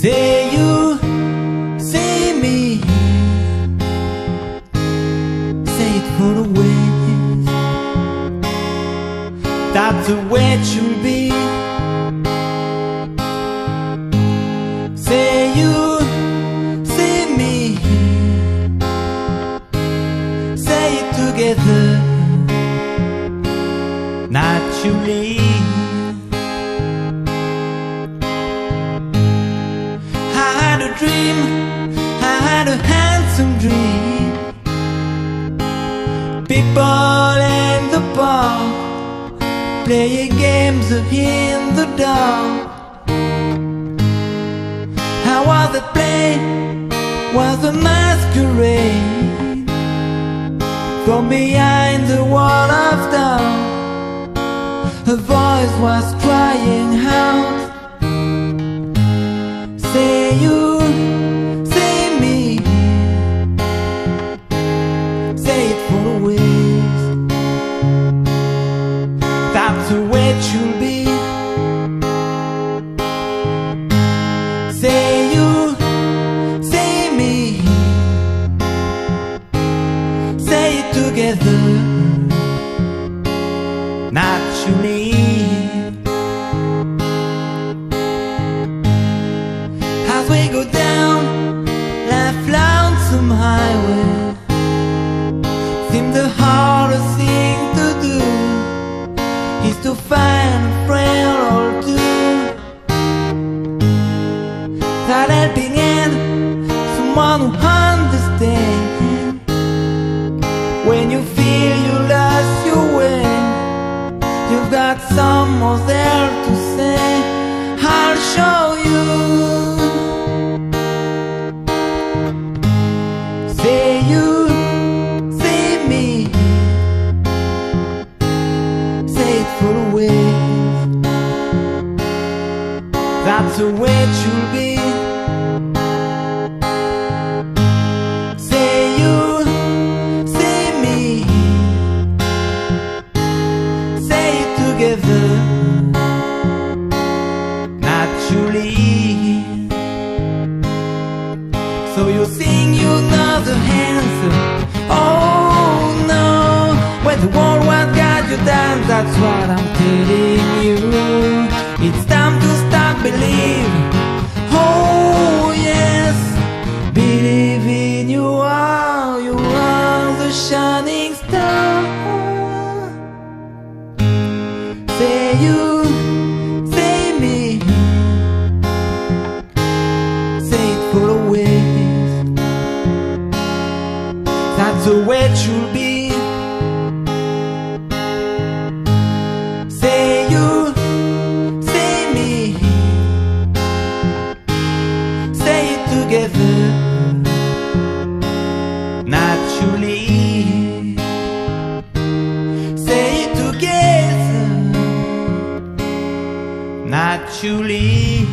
Say you, say me, say it for the ways. That's the way it should be. Say you, say me, say it together naturally. Dream, I had a handsome dream. People in the bar playing games of in the dark. How was it play? Was a masquerade from behind the wall of doubt. Her voice was crying out Say you, the way should be. Say you, say me. Say it together. Naturally. As we go down That helping hand, someone who understands when you feel you lost your way. You've got someone there to say, I'll show you. Say you, say me, say it for the ways. That's the way it should be. So you sing you know the answer. Oh no, when the world won't guide you down, that's what I'm telling you. It's time to start believing. Oh yes, believe in you are, you are the shining star. The way should be. Say you, say me, say it together naturally. Say it together naturally.